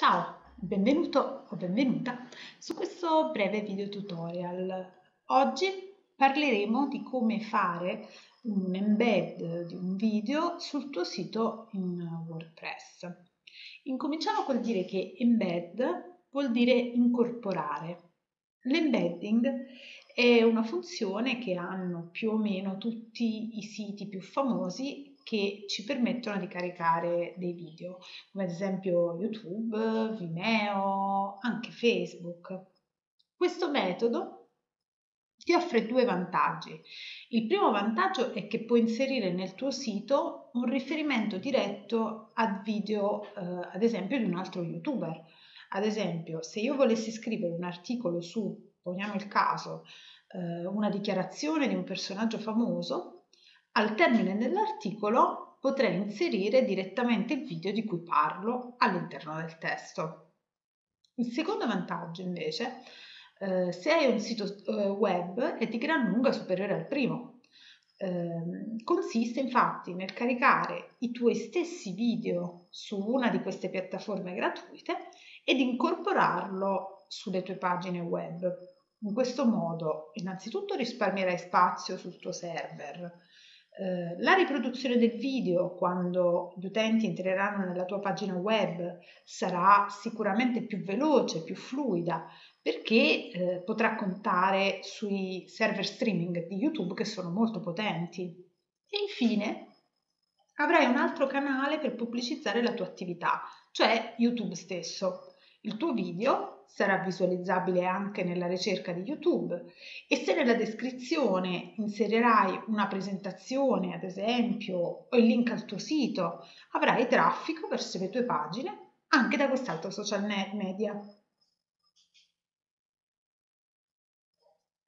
Ciao, benvenuto o benvenuta su questo breve video tutorial. Oggi parleremo di come fare un embed di un video sul tuo sito in WordPress. Incominciamo col dire che embed vuol dire incorporare. L'embedding è una funzione che hanno più o meno tutti i siti più famosi che ci permettono di caricare dei video, come ad esempio YouTube, Vimeo, anche Facebook. Questo metodo ti offre due vantaggi. Il primo vantaggio è che puoi inserire nel tuo sito un riferimento diretto a video, eh, ad esempio, di un altro youtuber. Ad esempio, se io volessi scrivere un articolo su, poniamo il caso, eh, una dichiarazione di un personaggio famoso, al termine dell'articolo potrei inserire direttamente il video di cui parlo all'interno del testo. Il secondo vantaggio invece, eh, se hai un sito eh, web è di gran lunga superiore al primo. Eh, consiste infatti nel caricare i tuoi stessi video su una di queste piattaforme gratuite ed incorporarlo sulle tue pagine web. In questo modo innanzitutto risparmierai spazio sul tuo server, eh, la riproduzione del video quando gli utenti entreranno nella tua pagina web sarà sicuramente più veloce, più fluida, perché eh, potrà contare sui server streaming di YouTube che sono molto potenti. E infine avrai un altro canale per pubblicizzare la tua attività, cioè YouTube stesso. Il tuo video sarà visualizzabile anche nella ricerca di YouTube e se nella descrizione inserirai una presentazione, ad esempio, o il link al tuo sito, avrai traffico verso le tue pagine anche da quest'altro social media.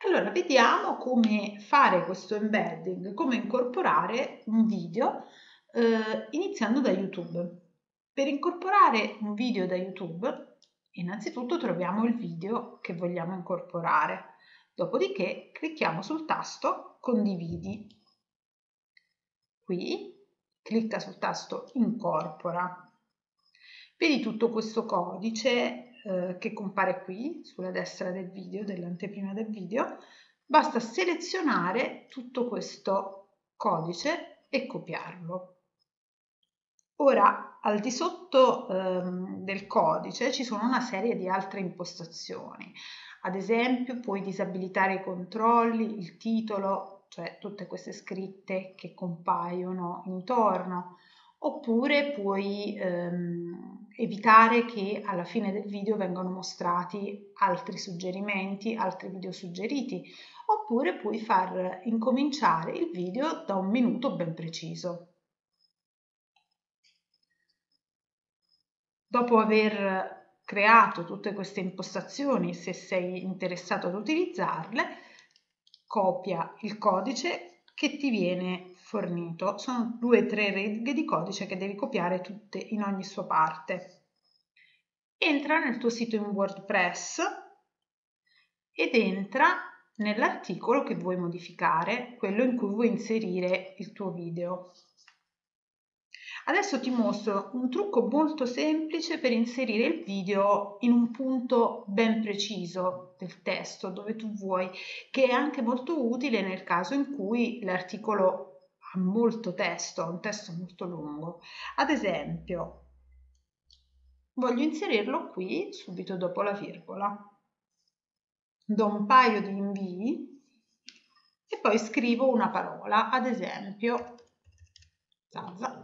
Allora, vediamo come fare questo embedding, come incorporare un video eh, iniziando da YouTube. Per incorporare un video da YouTube Innanzitutto troviamo il video che vogliamo incorporare, dopodiché clicchiamo sul tasto condividi. Qui clicca sul tasto incorpora. Vedi tutto questo codice eh, che compare qui sulla destra del video, dell'anteprima del video. Basta selezionare tutto questo codice e copiarlo. Ora, al di sotto ehm, del codice ci sono una serie di altre impostazioni. Ad esempio, puoi disabilitare i controlli, il titolo, cioè tutte queste scritte che compaiono intorno, oppure puoi ehm, evitare che alla fine del video vengano mostrati altri suggerimenti, altri video suggeriti, oppure puoi far incominciare il video da un minuto ben preciso. Dopo aver creato tutte queste impostazioni, se sei interessato ad utilizzarle, copia il codice che ti viene fornito. Sono due o tre righe di codice che devi copiare tutte in ogni sua parte. Entra nel tuo sito in WordPress ed entra nell'articolo che vuoi modificare, quello in cui vuoi inserire il tuo video. Adesso ti mostro un trucco molto semplice per inserire il video in un punto ben preciso del testo dove tu vuoi, che è anche molto utile nel caso in cui l'articolo ha molto testo, un testo molto lungo. Ad esempio, voglio inserirlo qui subito dopo la virgola. Do un paio di invii e poi scrivo una parola, ad esempio Zaza.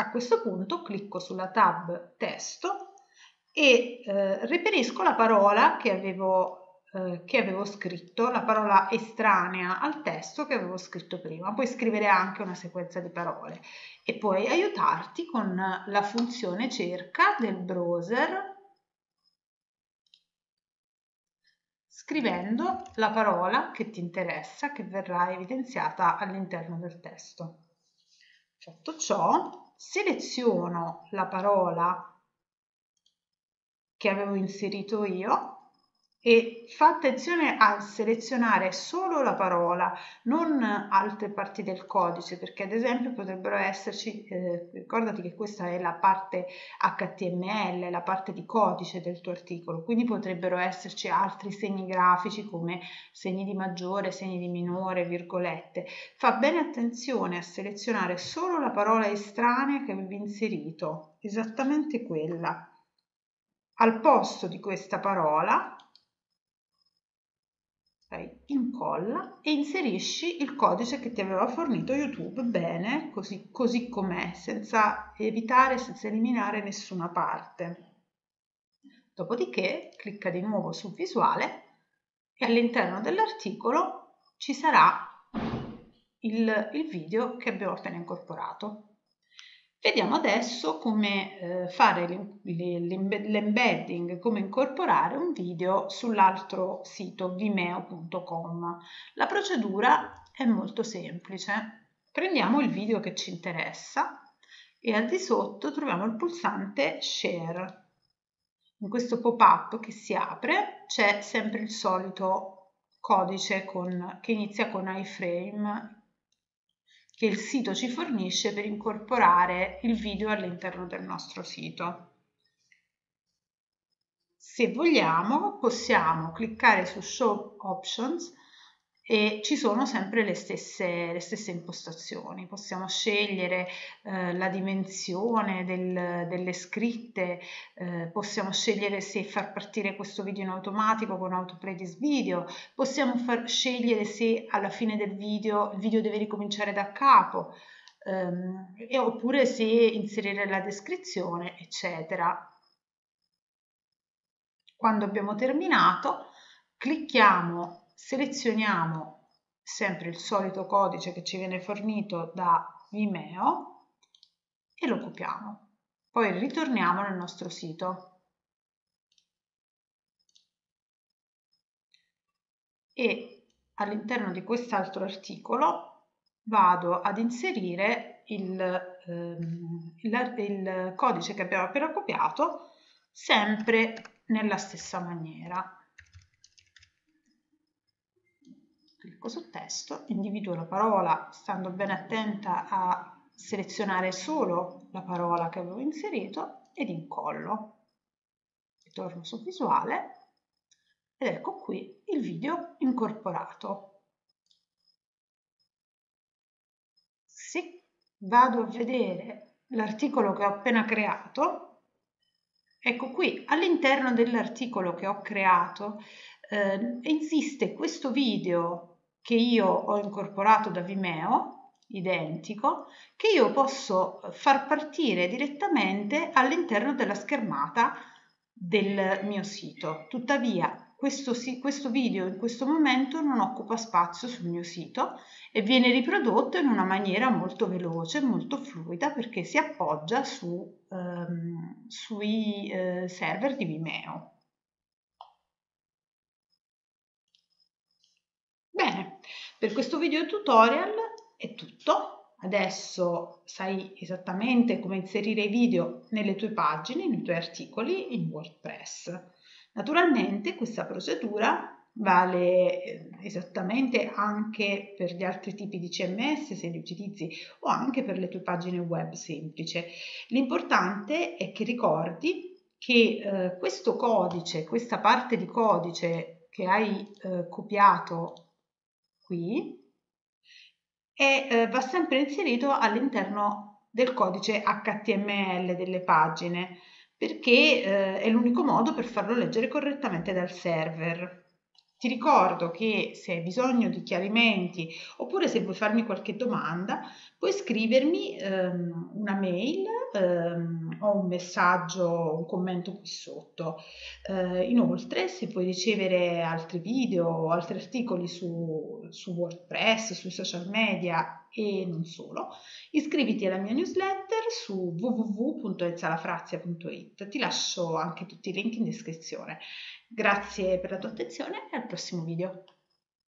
A questo punto clicco sulla tab testo e eh, reperisco la parola che avevo, eh, che avevo scritto, la parola estranea al testo che avevo scritto prima. Puoi scrivere anche una sequenza di parole e puoi aiutarti con la funzione cerca del browser scrivendo la parola che ti interessa che verrà evidenziata all'interno del testo. Fatto ciò, seleziono la parola che avevo inserito io e fa attenzione a selezionare solo la parola, non altre parti del codice, perché ad esempio potrebbero esserci, eh, ricordati che questa è la parte HTML, la parte di codice del tuo articolo, quindi potrebbero esserci altri segni grafici come segni di maggiore, segni di minore, virgolette. Fa bene attenzione a selezionare solo la parola estranea che avevi inserito, esattamente quella. Al posto di questa parola incolla e inserisci il codice che ti aveva fornito YouTube bene, così, così com'è, senza evitare, senza eliminare nessuna parte. Dopodiché clicca di nuovo sul visuale e all'interno dell'articolo ci sarà il, il video che abbiamo appena incorporato. Vediamo adesso come eh, fare l'embedding, come incorporare un video sull'altro sito vimeo.com. La procedura è molto semplice. Prendiamo il video che ci interessa e al di sotto troviamo il pulsante Share. In questo pop-up che si apre c'è sempre il solito codice con, che inizia con iframe che il sito ci fornisce per incorporare il video all'interno del nostro sito. Se vogliamo possiamo cliccare su Show Options e ci sono sempre le stesse, le stesse impostazioni. Possiamo scegliere eh, la dimensione del, delle scritte, eh, possiamo scegliere se far partire questo video in automatico con autoplay this video, possiamo far, scegliere se alla fine del video il video deve ricominciare da capo, ehm, e, oppure se inserire la descrizione, eccetera. Quando abbiamo terminato, clicchiamo selezioniamo sempre il solito codice che ci viene fornito da Vimeo e lo copiamo. Poi ritorniamo nel nostro sito e all'interno di quest'altro articolo vado ad inserire il, ehm, il, il codice che abbiamo appena copiato sempre nella stessa maniera. Clicco su testo, individuo la parola stando ben attenta a selezionare solo la parola che avevo inserito ed incollo. Ritorno su visuale ed ecco qui il video incorporato. Se vado a vedere l'articolo che ho appena creato, ecco qui all'interno dell'articolo che ho creato eh, esiste questo video che io ho incorporato da Vimeo, identico, che io posso far partire direttamente all'interno della schermata del mio sito. Tuttavia, questo, questo, video in questo momento non occupa spazio sul mio sito e viene riprodotto in una maniera molto veloce, molto fluida perché si appoggia su, um, sui uh, server di Vimeo. Bene, per questo video tutorial è tutto. Adesso sai esattamente come inserire i video nelle tue pagine, nei tuoi articoli in WordPress. Naturalmente questa procedura vale eh, esattamente anche per gli altri tipi di CMS se li utilizzi o anche per le tue pagine web semplice. L'importante è che ricordi che eh, questo codice, questa parte di codice che hai eh, copiato qui e eh, va sempre inserito all'interno del codice HTML delle pagine perché eh, è l'unico modo per farlo leggere correttamente dal server. Ti ricordo che se hai bisogno di chiarimenti oppure se vuoi farmi qualche domanda, puoi scrivermi ehm, una mail ehm, o un messaggio, un commento qui sotto. Eh, inoltre, se vuoi ricevere altri video o altri articoli su, su WordPress, sui social media e non solo, iscriviti alla mia newsletter su www.enzalafrazia.it. Ti lascio anche tutti i link in descrizione. Grazie per la tua attenzione e al prossimo video.